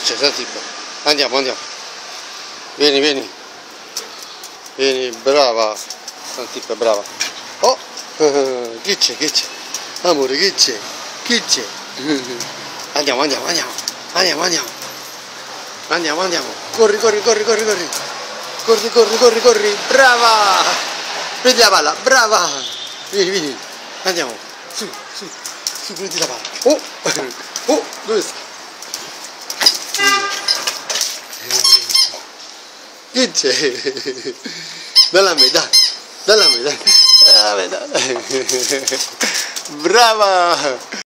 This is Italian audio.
C'è, senti. Andiamo, andiamo. Vieni, vieni. Vieni, brava. Senti, brava. Oh, che c'è, che c'è? Amore, che c'è? Che c'è? Andiamo, andiamo, andiamo. Andiamo, andiamo. Andiamo, andiamo. Corri, corri, corri, corri, corri. Corri, corri, corri, corri. Brava! Prendi la palla, brava! Vieni, vieni. Andiamo. Su, su, su, prendi la palla. Oh! Oh, dove sta? Che c'è? Dalla metà, dalla metà, dalla metà. Brava!